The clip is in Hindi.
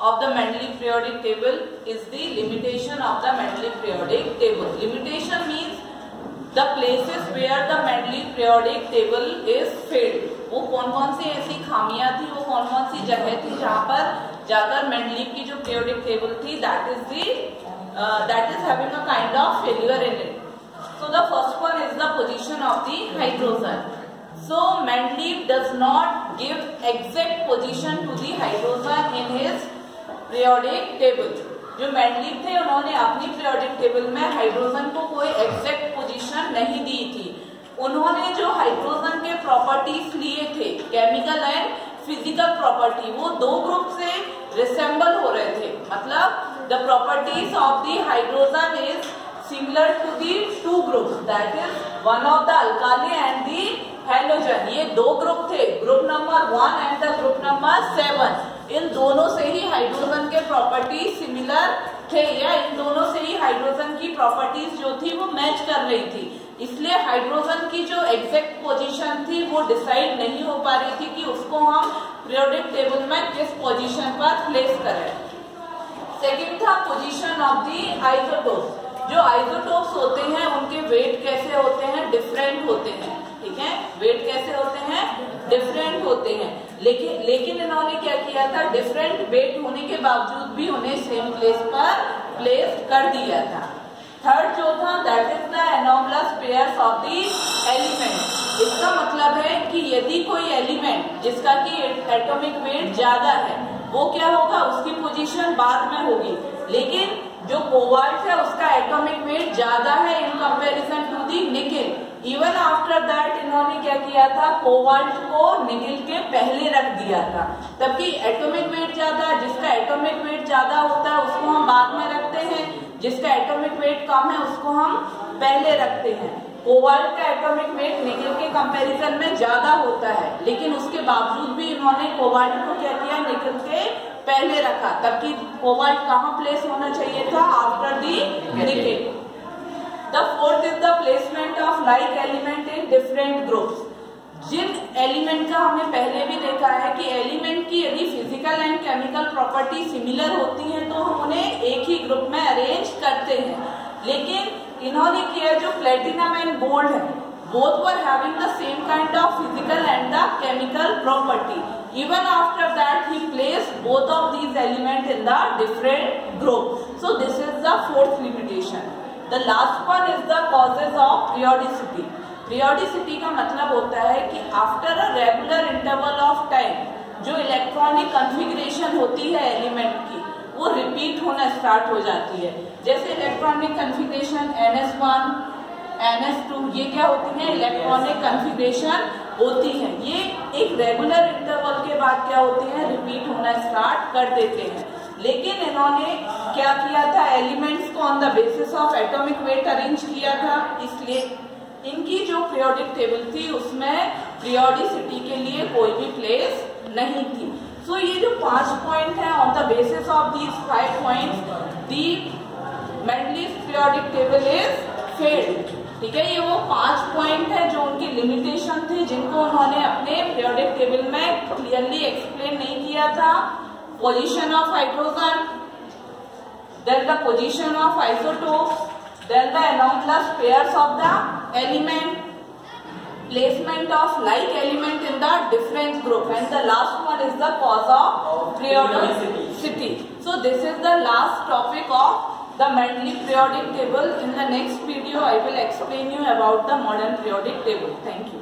of the Mendeleev periodic table is the limitation of the Mendeleev periodic table. Limitation means the places where the Mendeleev periodic table is failed. वो कौन कौन सी ऐसी खामियां थी वो कौन कौन सी जगह थी जहां पर जाकर मेंडलीव की जो periodic table थी that is the uh, that is having a kind of failure in it. So the first one is the position of the hydrogen. So Mendeleev does not give exact position to the hydrogen in his periodic table जो मेंडलीव थे, उन्होंने अपनी पीरियोडिक टेबल में हाइड्रोजन को कोई एग्जैक्ट पोजीशन नहीं दी थी। उन्होंने जो हाइड्रोजन के प्रॉपर्टीज़ लिए थे केमिकल एंड फ़िज़िकल प्रॉपर्टी वो दो ग्रुप से रिसेंबल हो रहे थे। मतलब the properties of the hydrogen is similar to the two groups that is one of the alkali and the halogen ये दो ग्रुप थे group number one and the group number seven इन दोनों से ही हाइड्रोजन के प्रॉपर्टी सिमिलर थे, या इन दोनों से ही हाइड्रोजन की प्रॉपर्टीज़ जो थी वो मैच कर रही थी। इसलिए हाइड्रोजन की जो एग्जैक्ट पोजीशन थी, वो डिसाइड नहीं हो पा रही थी कि उसको हम पीरियोडिक टेबल में किस पोजीशन पर प्लेस करें। सेकंड था पोजीशन ऑफ़ दी आइसोटोप्स जो आइसोटोप्स होते हैं, उनके वेट कैसे होते हैं? डिफरेंट होते हैं, ठीक है? वेट कैसे होते हैं? होते हैं। लेकिन लेकिन इन्होंने क्या किया था? डिफरेंट वेट होने के बावजूद भी उन्हें सेम प्लेस पर प्लेस कर दिया था। थर्ड जो था that is the anomalous pairs of the element इसका मतलब है कि यदि कोई एलिमेंट जिसका कि एटॉमिक वेट ज़्यादा है, वो क्या होगा? उसकी पोजीशन बाद में होगी। लेकिन जो कोवाल्ट है, उसका एटॉमिक वेट ज़्यादा है in comparison to the nickel even after that इन्होंने क्या किया था? कोवाल्ट को निकिल के पहले रख दिया था। तबकि एटॉमिक वेट ज़्यादा, जिसका एटॉमिक वेट ज़्यादा होता है, उसको हम बाद में रखते हैं। जिसका एटॉमिक वेट कम है, उसको हम पहले रखते हैं। कोवाल्ट का एटॉमिक वेट निकिल के कंपैरिजन में ज़्यादा होता है। लेकिन उसके बावजूद भी इन्होंने कोवाल्ट को क्या किया? निकिल के पहले रखा। तबकि कोवाल्ट कहाँ प्लेस होना चाहिए था? After the nickel placement of like element in different groups Jin element का हमने पहले भी देखा है कि एलिमेंट की यदि physical and chemical property similar होती हैं तो हम उन्हें एक ही ग्रुप में अरेंज करते हैं लेकिन इन्होंने किया जो प्लेटिनम एंड गोल्ड है both were having the same kind of physical and the chemical property even after that he placed both of these elements in the different group so this is the fourth limitation the last one is the causes of periodicity periodicity का मतलब होता है कि after a regular interval of time जो इलेक्ट्रॉनिक कन्फिग्रेशन होती है एलिमेंट की वो रिपीट होना स्टार्ट हो जाती है। जैसे electronic configuration n s one n s two ये क्या होती है? इलेक्ट्रॉनिक कन्फिग्रेशन होती है। ये एक रेगुलर इंटरवल के बाद क्या होती है? रिपीट होना स्टार्ट कर देते हैं। लेकिन इन्होंने क्या किया था? एलिमेंट्स को on the basis of atomic weight arrange किया था। इसलिए इनकी जो पीरियोडिक टेबल थी उसमें पीरियोडिसिटी के लिए कोई भी प्लेस नहीं थी। सो so, ये जो पाँच पॉइंट है on the basis of these five point the Mendeleev's periodic table is failed ठीक है? ये वो पाँच पॉइंट है जो उनकी लिमिटेशन थी जिनको उन्होंने अपने पीरियोडिक टेबल में क्लियरली एक्सप्लेन नहीं किया था। Position of hydrogen, then the position of isotopes, then the anomalous pairs of the element, placement of like element in the different group and the last one is the cause of periodicity. So this is the last topic of the Mendeleev periodic table. In the next video I will explain you about the modern periodic table. Thank you.